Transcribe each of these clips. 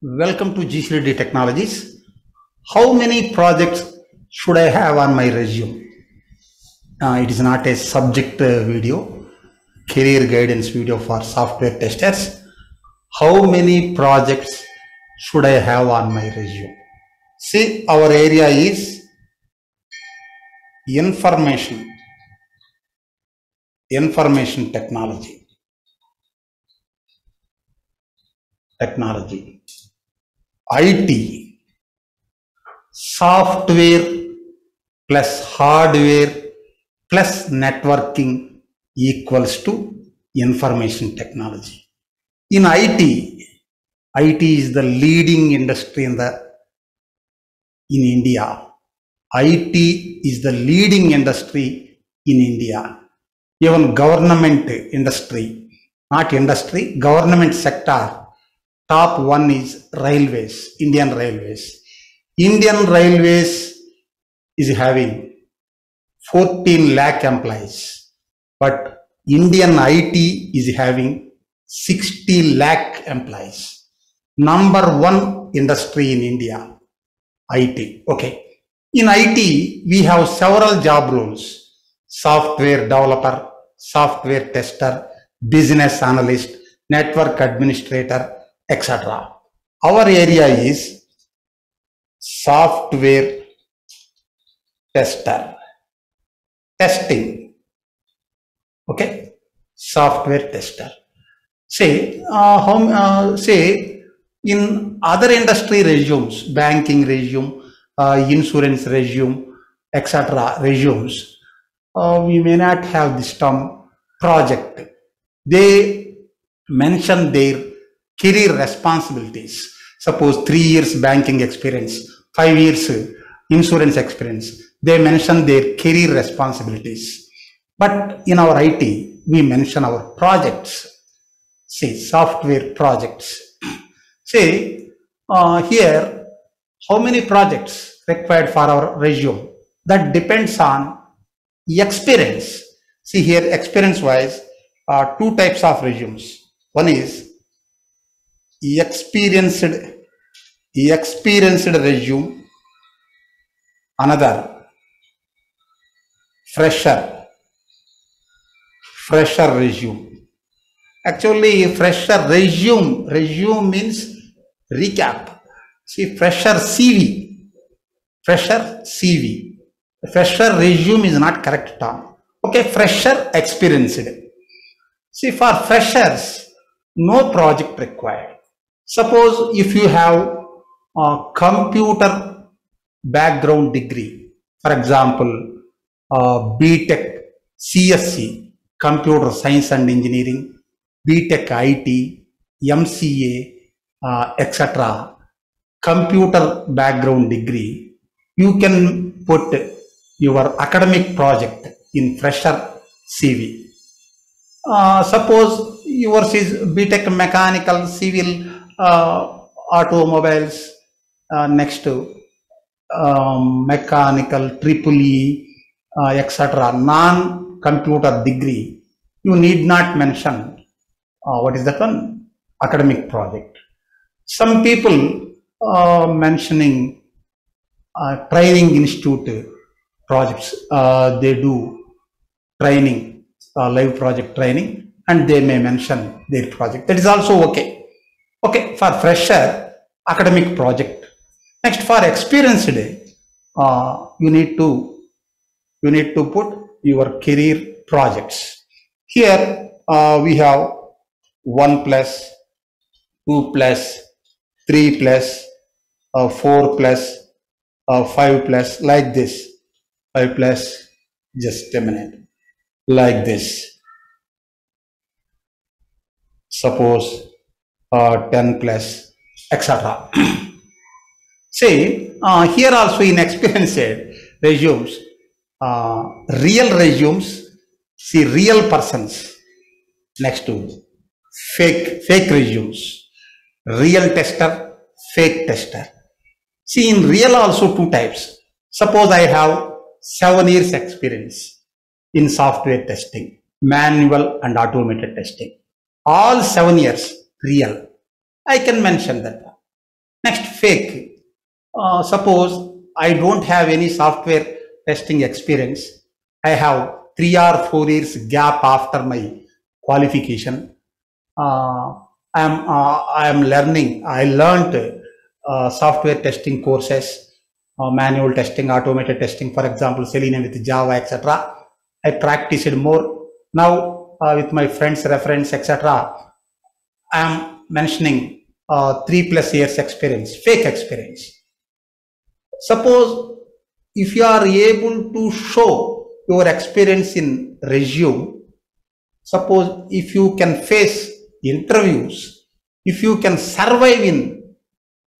Welcome to G C Reddy Technologies. How many projects should I have on my resume? Uh, it is not a subject uh, video, career guidance video for software testers. How many projects should I have on my resume? See, our area is information, information technology, technology. IT, software plus hardware plus networking equals to information technology. In IT, IT is the leading industry in the in India. IT is the leading industry in India. Even government industry, not industry, government sector top one is railways, Indian Railways. Indian Railways is having 14 lakh employees, but Indian IT is having 60 lakh employees. Number one industry in India, IT. Okay. In IT, we have several job roles. Software developer, software tester, business analyst, network administrator, etc. Our area is software tester, testing. Okay, software tester. Say, uh, how, uh, say in other industry resumes, banking resume, uh, insurance resume, etc. resumes, uh, we may not have this term project. They mention their career responsibilities. Suppose three years banking experience, five years insurance experience. They mention their career responsibilities. But in our IT, we mention our projects. See, software projects. See, uh, here, how many projects required for our resume? That depends on experience. See here, experience wise, uh, two types of resumes. One is experienced experienced resume another fresher fresher resume. Actually fresher resume resume means recap. See fresher cv fresher cv fresher resume is not correct term okay fresher experienced. See for freshers no project required Suppose if you have a computer background degree, for example, BTech, CSC, Computer Science and Engineering, BTech IT, MCA, uh, etc., computer background degree, you can put your academic project in fresher CV. Uh, suppose yours is BTech Mechanical Civil automobiles, uh, next to um, mechanical, triple E, uh, etc. Non-computer degree, you need not mention uh, what is that one academic project. Some people uh, mentioning uh, training institute projects. Uh, they do training, uh, live project training, and they may mention their project. That is also okay. Okay, for fresher, academic project. Next, for experienced, uh, you need to you need to put your career projects. Here uh, we have one plus, two plus, three plus, uh, four plus, uh, five plus, like this. Five plus, just a minute, like this. Suppose uh, 10 plus, etc. See, uh, here also in experienced resumes, uh, real resumes, see real persons next to fake, fake resumes, real tester, fake tester. See in real also two types. Suppose I have seven years experience in software testing, manual and automated testing. All seven years real. I can mention that. Next, fake. Uh, suppose I don't have any software testing experience. I have three or four years gap after my qualification. Uh, I am uh, I am learning. I learned uh, software testing courses, uh, manual testing, automated testing, for example, Selenium with Java, etc. I practiced more. Now, uh, with my friends' reference, etc., I am mentioning uh, three plus years experience, fake experience. Suppose if you are able to show your experience in resume, suppose if you can face interviews, if you can survive in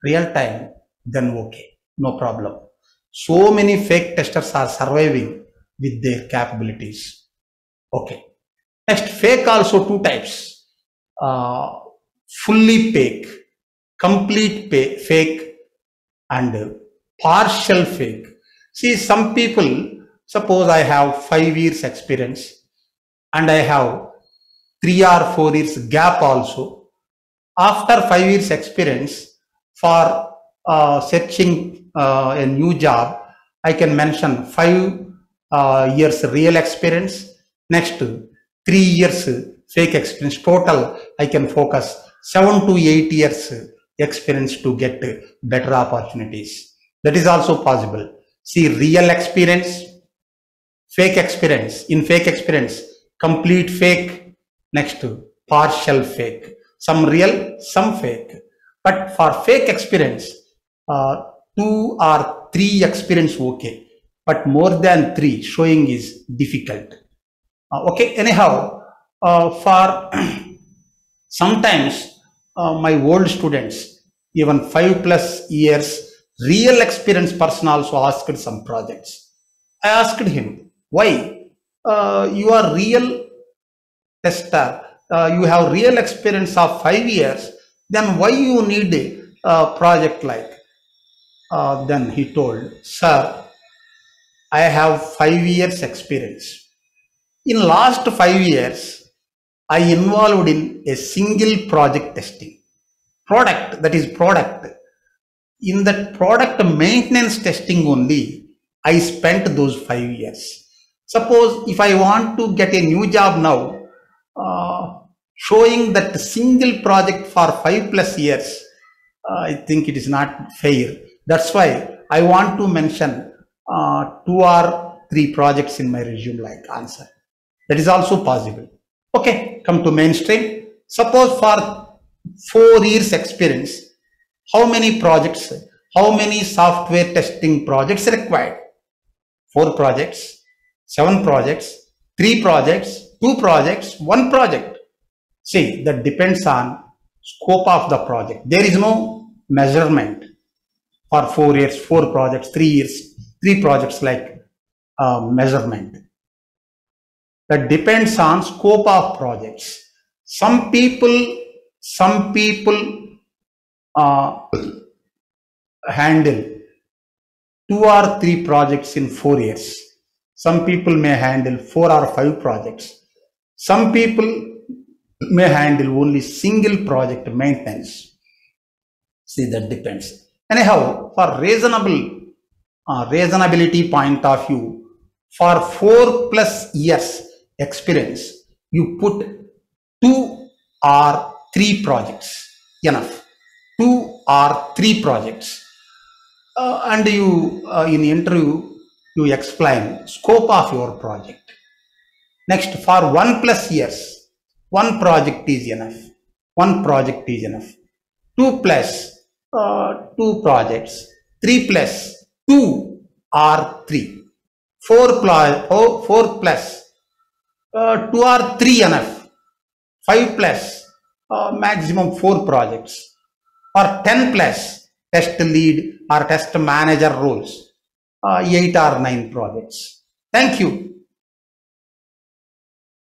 real time, then okay, no problem. So many fake testers are surviving with their capabilities. Okay. Next, fake also two types. Uh, fully fake, complete fake, and partial fake. See, some people, suppose I have five years experience and I have three or four years gap also. After five years experience, for uh, searching uh, a new job, I can mention five uh, years real experience. Next, three years fake experience. Total, I can focus seven to eight years experience to get better opportunities. That is also possible. See, real experience, fake experience. In fake experience, complete fake. Next, to partial fake. Some real, some fake. But for fake experience, uh, two or three experience okay but more than three showing is difficult. Uh, okay, anyhow, for sometimes uh, my old students, even five plus years, real experience person also asked some projects. I asked him, why? Uh, you are real tester, uh, you have real experience of five years, then why you need a project like? Uh, then he told, sir, I have five years experience. In last five years, I involved in a single project testing. Product, that is product. In that product maintenance testing only, I spent those five years. Suppose if I want to get a new job now, uh, showing that single project for five plus years, uh, I think it is not fair. That's why I want to mention uh, two or three projects in my resume like answer. That is also possible. Okay, come to mainstream. Suppose for four years experience, how many projects, how many software testing projects required? Four projects, seven projects, three projects, two projects, one project. See, that depends on scope of the project. There is no measurement for four years, four projects, three years, three projects like uh, measurement. That depends on scope of projects. Some people, some people uh, handle two or three projects in four years. Some people may handle four or five projects. Some people may handle only single project maintenance. See, that depends. Anyhow, for reasonable uh, reasonability point of view, for four plus years experience, you put two or three projects, enough, two or three projects. Uh, and you, uh, in interview, you explain scope of your project. Next, for one plus years, one project is enough. One project is enough. Two plus, uh, two projects. Three plus, 2 or 3. 4 plus, oh, 4 plus uh, 2 or 3 enough. 5 plus uh, maximum 4 projects or 10 plus test lead or test manager roles. Uh, 8 or 9 projects. Thank you.